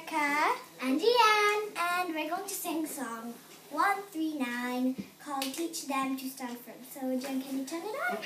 Erica and Ian, and we're going to sing song 139 called Teach Them to Stand Firm. So Jen, can you turn it on?